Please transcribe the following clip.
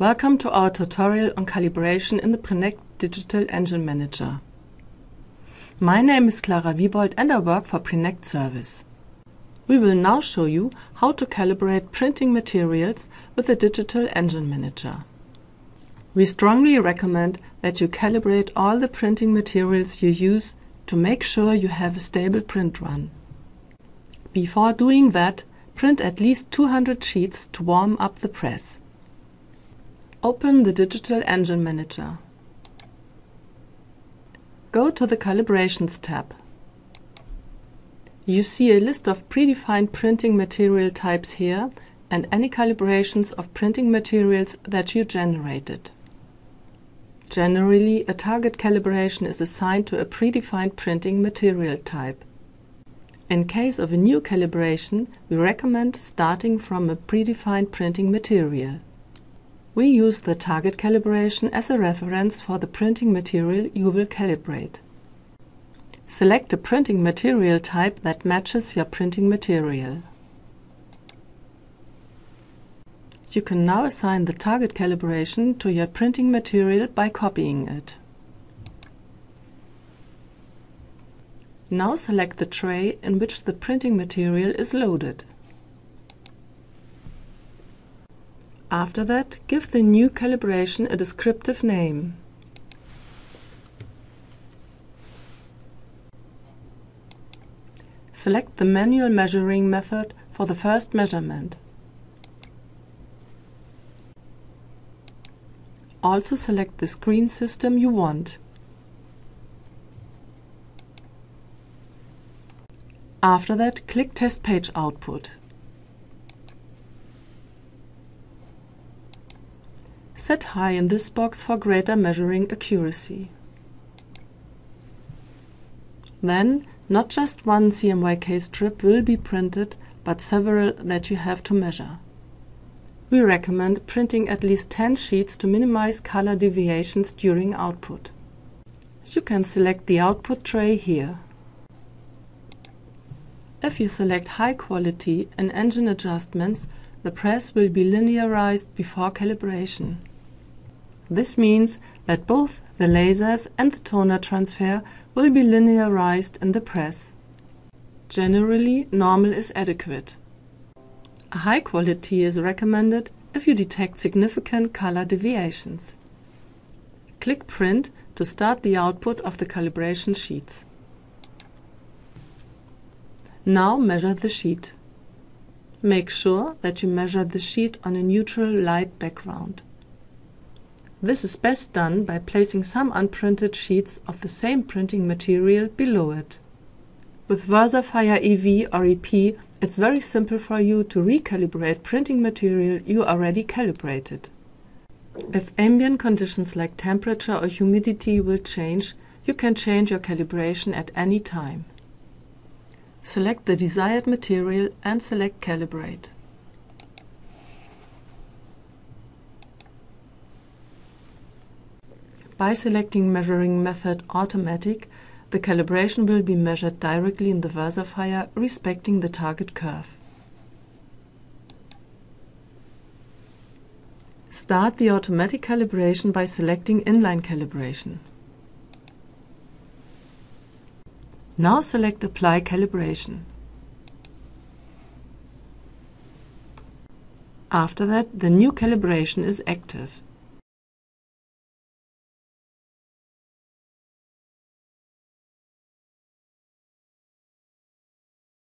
Welcome to our tutorial on calibration in the Prinect Digital Engine Manager. My name is Clara Wiebold and I work for Prinect Service. We will now show you how to calibrate printing materials with the Digital Engine Manager. We strongly recommend that you calibrate all the printing materials you use to make sure you have a stable print run. Before doing that, print at least 200 sheets to warm up the press. Open the Digital Engine Manager. Go to the Calibrations tab. You see a list of predefined printing material types here and any calibrations of printing materials that you generated. Generally, a target calibration is assigned to a predefined printing material type. In case of a new calibration, we recommend starting from a predefined printing material. We use the target calibration as a reference for the printing material you will calibrate. Select a printing material type that matches your printing material. You can now assign the target calibration to your printing material by copying it. Now select the tray in which the printing material is loaded. After that, give the new calibration a descriptive name. Select the manual measuring method for the first measurement. Also select the screen system you want. After that, click Test Page Output. Set high in this box for greater measuring accuracy. Then, not just one CMYK strip will be printed, but several that you have to measure. We recommend printing at least 10 sheets to minimize color deviations during output. You can select the output tray here. If you select high quality and engine adjustments, the press will be linearized before calibration. This means that both the lasers and the toner transfer will be linearized in the press. Generally, normal is adequate. A high quality is recommended if you detect significant color deviations. Click Print to start the output of the calibration sheets. Now measure the sheet. Make sure that you measure the sheet on a neutral light background. This is best done by placing some unprinted sheets of the same printing material below it. With VersaFire EV or EP, it's very simple for you to recalibrate printing material you already calibrated. If ambient conditions like temperature or humidity will change, you can change your calibration at any time. Select the desired material and select Calibrate. By selecting Measuring Method Automatic, the calibration will be measured directly in the VersaFire respecting the target curve. Start the automatic calibration by selecting Inline Calibration. Now select Apply Calibration. After that, the new calibration is active.